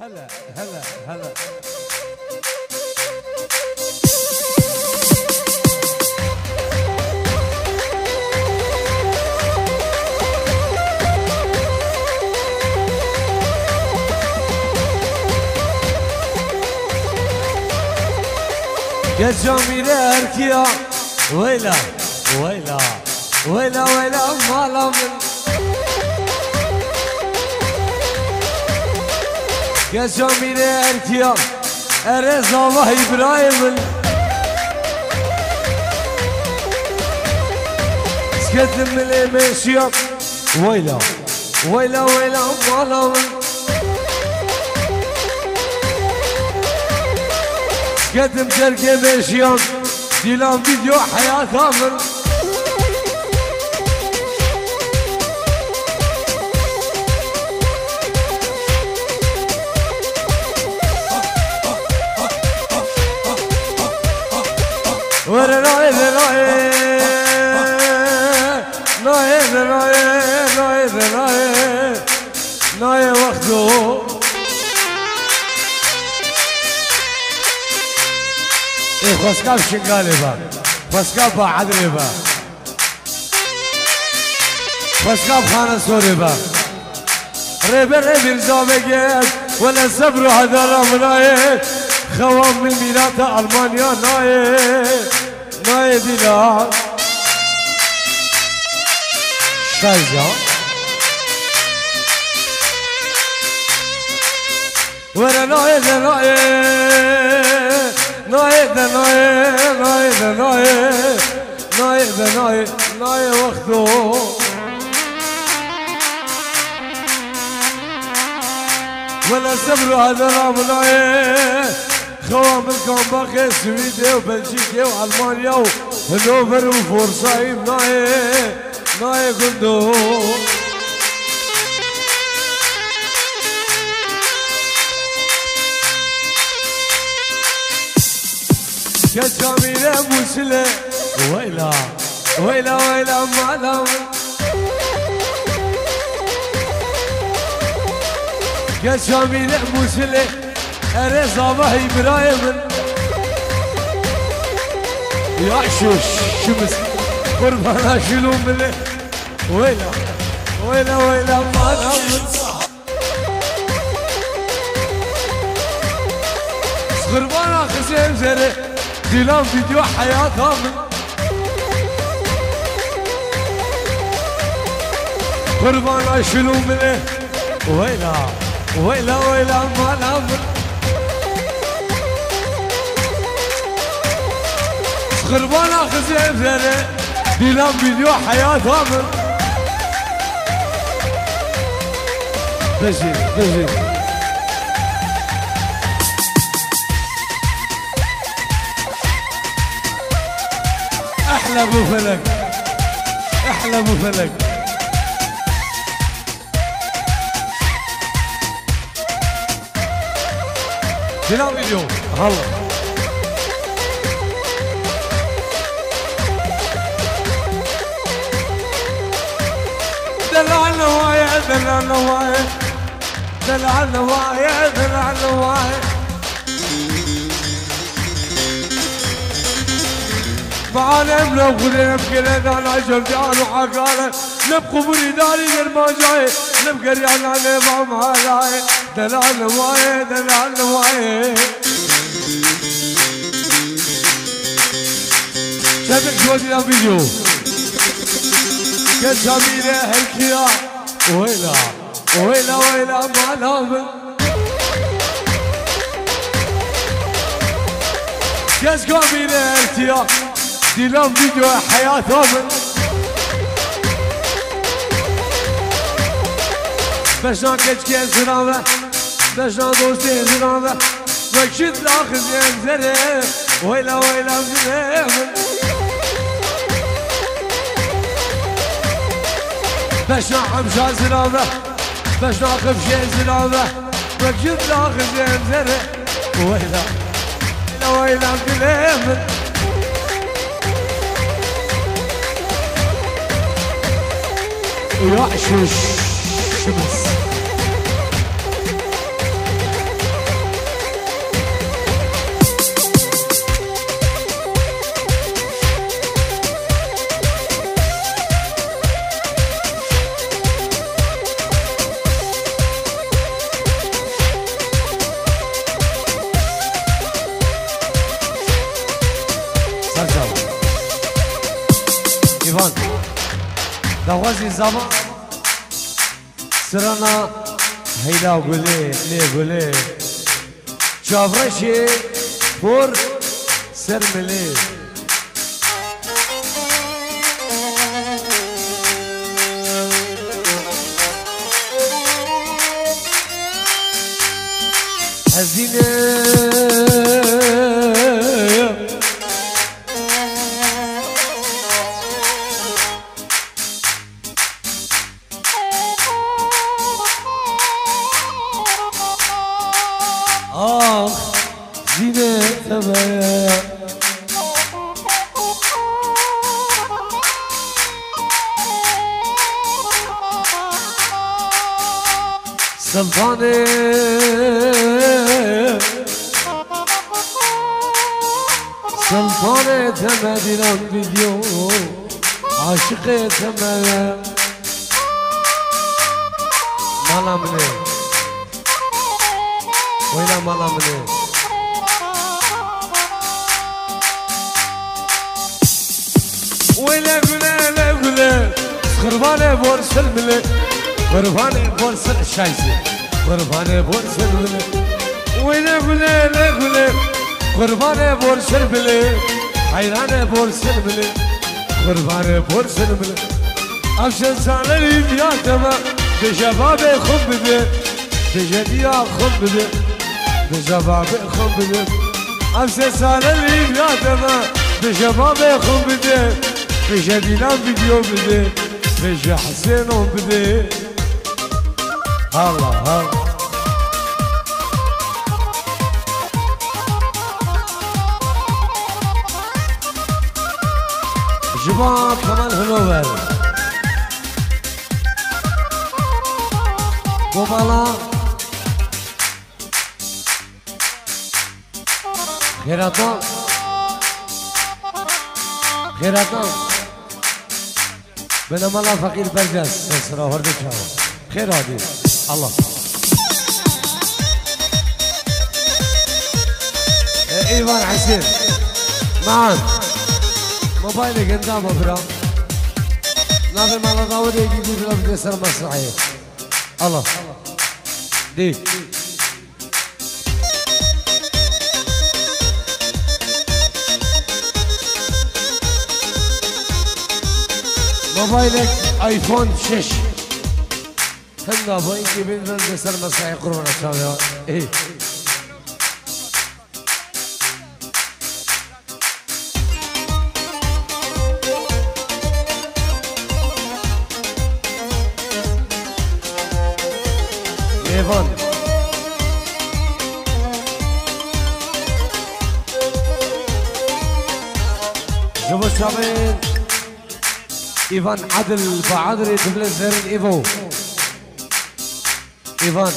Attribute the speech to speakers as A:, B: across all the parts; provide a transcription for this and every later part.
A: هلا هلا هلا. يا جميل أركيا. ويلا ويلا ويلا ويلا مالا من يا جميل اركيا ارز الله إبراهيم سكت من الامشيا ويلا ويلا ويلا مالا من قدم تركي بيشيون ديلان فيديو حياة ثامر راي راي راي راي راي وقته إيه خسكاب شنقالي با خسكاب با عدري با خسكاب خانة سوري با ريبر ريبر زامجيك ولا صبر هذا رمناي خوام من ميلاد ألمانيا ناي ناي دينا شايزا ورا ناي ناي ناي ده ناي ناي ده ناي ناي ده ناي ناي وقته ولا صبر هذا رام ناي خوام باقي سويدي وبلجيكا والمانيا وهنوفر وفورسايم ناي ناي قندو يا جميلة مسلة ويلا ويلا ويلا معلم يا جميلة مسلة أرزا بهي برايم يا شوش شمس قربانا شلو منه ويلا ويلا ويلا معلم قربانا خسيم زره ديلان فيديو حياتها من قربان شنو منه ويلا ويلا ويلا ما نامر قربان اخذ زينه ديلان فيديو حياتها من بجي بجي. أحلى أبو فلك. أحلى أبو فلك. سلام اليوم هلا. دلع النوايا دلع النوايا دلع النوايا دلع النوايا معالم لو غلب قلد على جرجان وحقاله نبقوا بريداري غير ما جاي. نبقى ريان على ما مهالاي دلال نواي دلال نواي شبك جودي الفيديو كان جميلة هالكيا ويلا ويلا ويلا ما نام كاس جميلة هالكيا ديلان فيديو حياة ثامن بشنا كتكين زنابة بشنا دوستين زنابة وكشت لاخذ ينزره ويلا ويلا مزلمن بشنا حمشا زنابة بشنا خفشين زنابة وكشت لاخذ ينزره ويلا ويلا ويلا مزلمن ويحشش شمس. Zava. Ivan, da wazi Zava, sırana hayda gule ne gule, çavraşı por sermeli. Hazine سلطانه سلطانه تمه دیران ویدیو عاشق تمه مالا منه وینا مالا منه ويلا قولا لا قولا خربانه بورسل ملك قربان برسن شایسته. قربان برسن بله. وینه بله نه بله. قربان برسن بله. حیران برسن بله. قربان برسن بله. افشن سانه ما به جواب خوب بده. به جدیا خوب بده. به جواب خوب بده. افشن سانه لیمیات ما به جواب خوب بده. به جدیا ویدیو بده. به حسینم بده. Holla, holla. جباب كمان هنوبر قبلا خيراتان خيراتان بنام الله فقير برجس سسرا هرده چاو خير الله. ايوان حسين معان موبايلك قدامه برا. لازم على داود يجي في لفظ يسر مسرحية الله. دي. موبايلك آيفون 6 هلا بوينكي بنزل بسر مسرحي قرون الشام إيه ايفان عدل بعدري تبلز زيرين ايفو إيفان.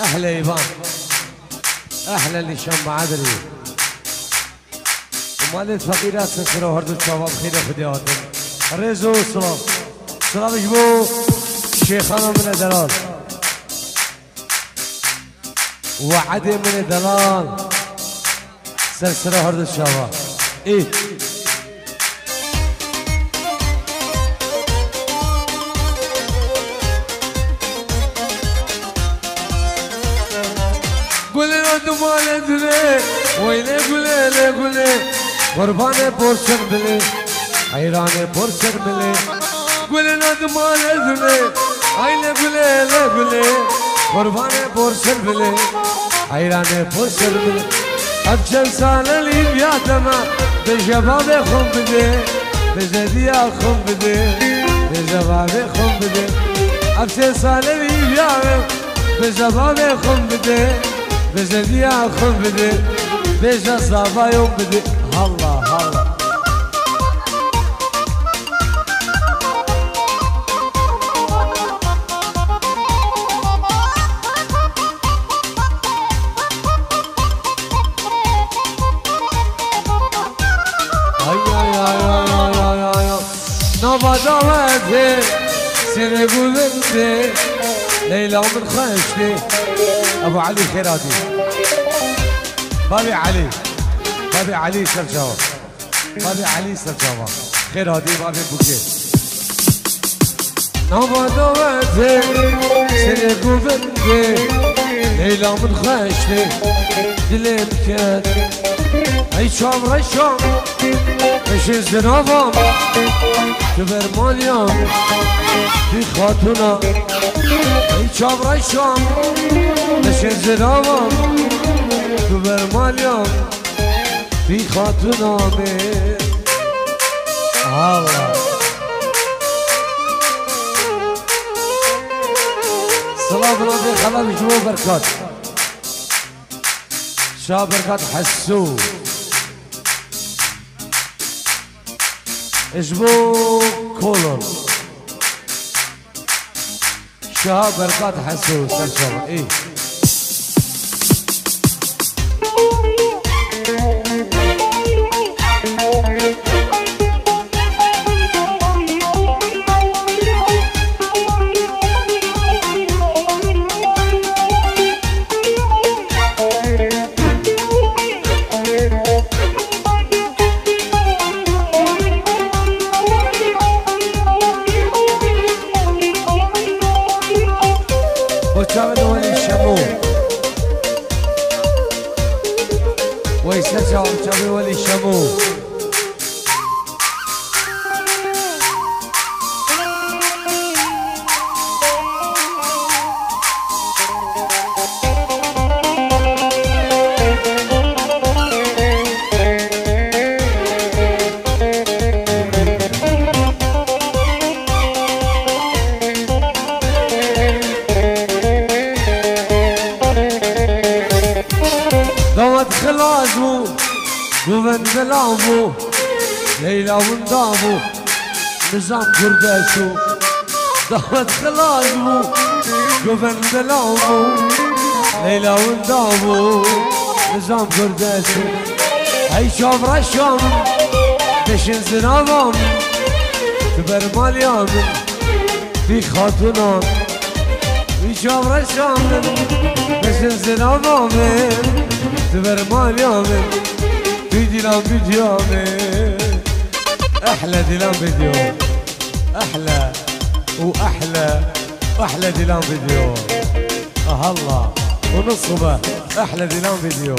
A: أحلى إيفان. أحلى اللي شم معدري ومالت فقيرات سنسلو هردو الشباب خيرا فدياتهم ريزو سلام سلام جبو شيخنا من الدلال. وعدي من الدلال. سلسلو هردو الشباب. إيه.
B: دمال دلی ویله گله له گله قربان پرسر بله حیران پرسر بله گله ندمال دلی ایله گله له گله قربان پرسر بله حیران پرسر بله افشل سال لیم یادما به جواب خون بده به زدیا خون بده به جواب خون بده افشل سال لیم یادما به جواب خون بده بزدی آخون بده بجا صابايوم بده الله الله نوبا دامته سنه گذرده ليلى من خشتي أبو علي خيراتي. بابي علي. بابي علي سرجاوة بابي علي سرجاوة خيراتي بابي بوكي. نوبة دوتي سرق وبنتي ليلى من خشتي دلي بكات. اي شام رشام إيش که برمانیا دی خاتونا. ای چاورای شام نشه زداوام تو برمانیا دی خاتونا می. آوا. سلام الله خلال جوا بركات شاب برکت حسوب اجبو كولر شهاب بركات حسو سلسل إيه دوت خلازو ومن بلعبو ليلى وندابو نظام كرداشو دوت خلازو ومن بلعبو ليلى وندابو نظام كرداشو هاي شوف رشام تشن زنابام كبر ماليام في خاتونام في شوف رشام تشن زنابام تبر ماليام في ديلان فيديوم أحلى ديلان فيديو. أحلى وأحلى واحلى ديلان فيديو. أه الله ونصبه أحلى ديلان فيديو.